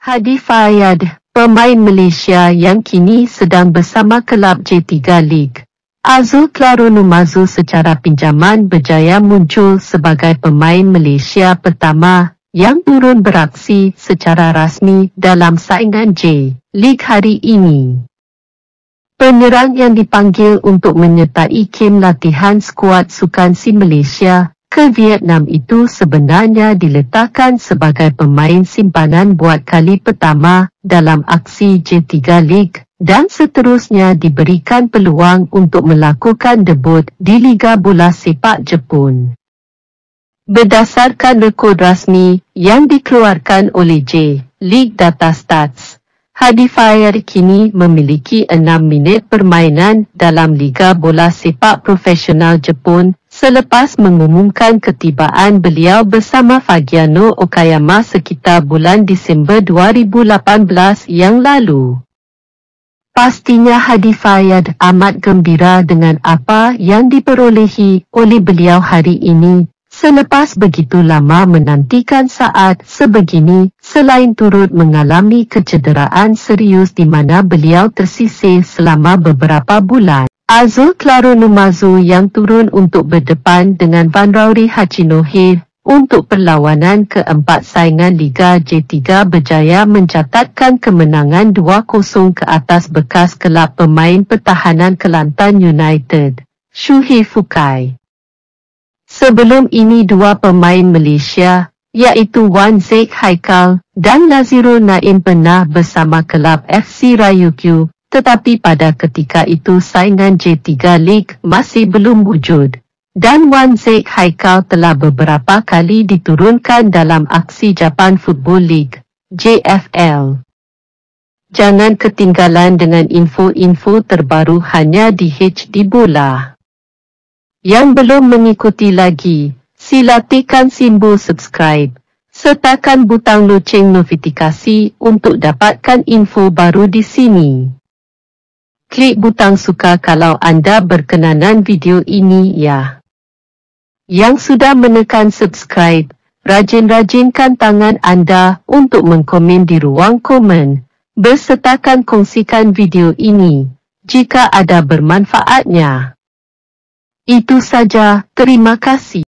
Hadi Fayyad, pemain Malaysia yang kini sedang bersama kelab J3 League. Azul Claro Numazu secara pinjaman berjaya muncul sebagai pemain Malaysia pertama yang turun beraksi secara rasmi dalam saingan J League hari ini. Penyerang yang dipanggil untuk menyertai kem latihan skuad sukan si Malaysia ke Vietnam itu sebenarnya diletakkan sebagai pemain simpanan buat kali pertama dalam aksi J3 League dan seterusnya diberikan peluang untuk melakukan debut di Liga Bola Sepak Jepun. Berdasarkan rekod rasmi yang dikeluarkan oleh J League Data Stats, Hadi Fire kini memiliki 6 minit permainan dalam Liga Bola Sepak Profesional Jepun selepas mengumumkan ketibaan beliau bersama Fagiano Okayama sekitar bulan Disember 2018 yang lalu. Pastinya Hadi Fayyad amat gembira dengan apa yang diperolehi oleh beliau hari ini selepas begitu lama menantikan saat sebegini selain turut mengalami kecederaan serius di mana beliau tersisih selama beberapa bulan. Azul Claro Numazu yang turun untuk berdepan dengan Van Rauri Hachinohe untuk perlawanan keempat saingan Liga J3 berjaya mencatatkan kemenangan 2-0 ke atas bekas kelab pemain pertahanan Kelantan United, Shuhei Fukai. Sebelum ini dua pemain Malaysia, iaitu Wan Zek Haikal dan Nazirul Naim pernah bersama kelab FC Ryukyu tetapi pada ketika itu saingan J3 League masih belum wujud dan Wan Zek Haikal telah beberapa kali diturunkan dalam aksi Japan Football League JFL. Jangan ketinggalan dengan info-info terbaru hanya di HD Bola. Yang belum mengikuti lagi, sila tekan simbol subscribe. Sertakan butang loceng notifikasi untuk dapatkan info baru di sini. Klik butang suka kalau anda berkenanan video ini ya. Yang sudah menekan subscribe, rajin-rajinkan tangan anda untuk mengkomen di ruang komen. Bersertakan kongsikan video ini jika ada bermanfaatnya. Itu saja, terima kasih.